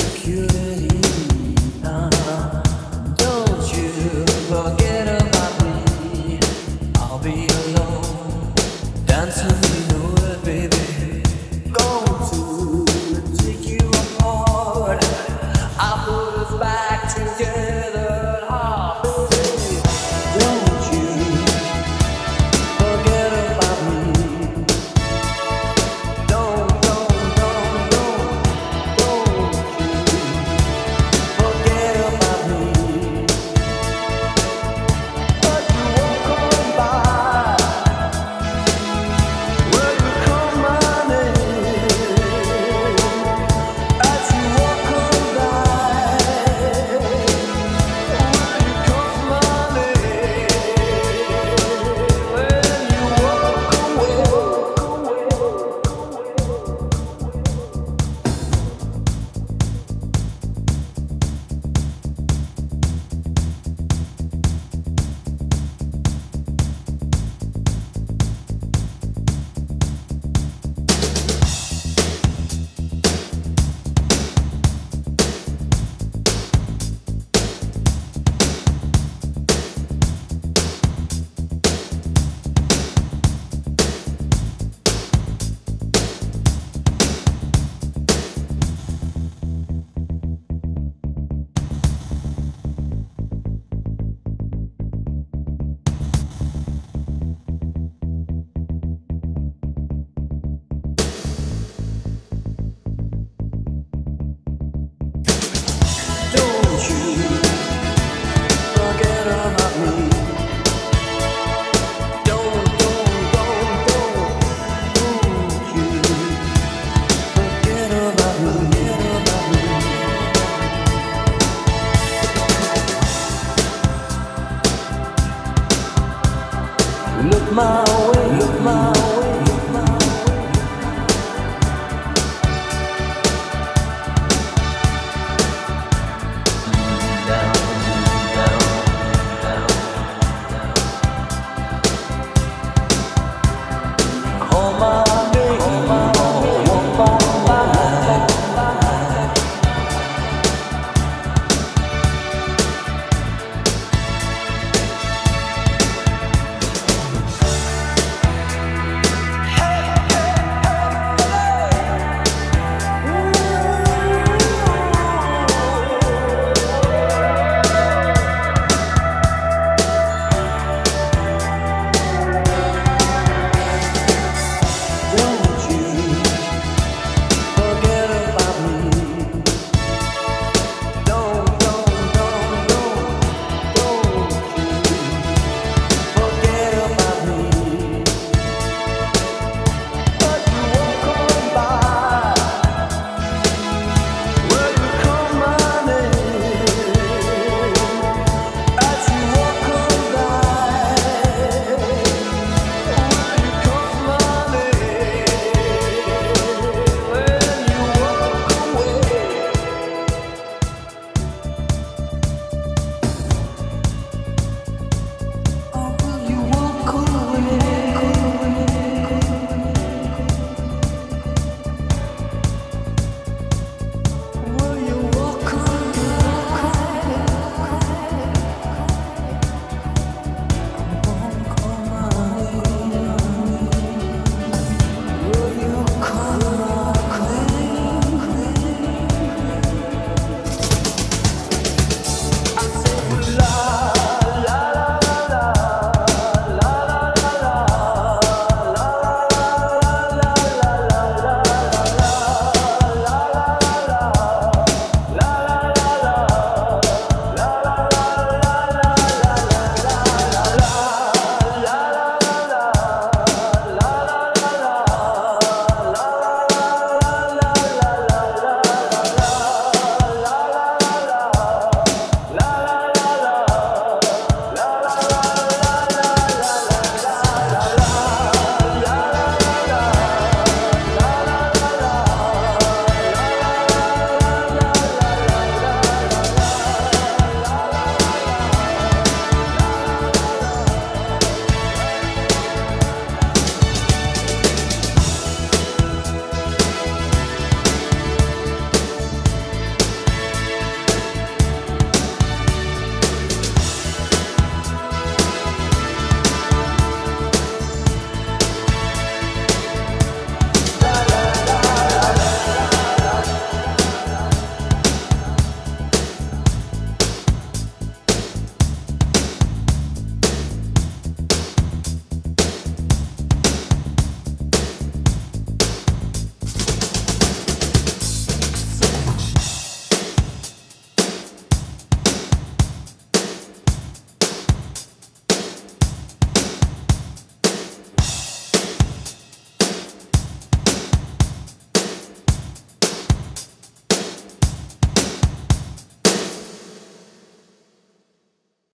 security.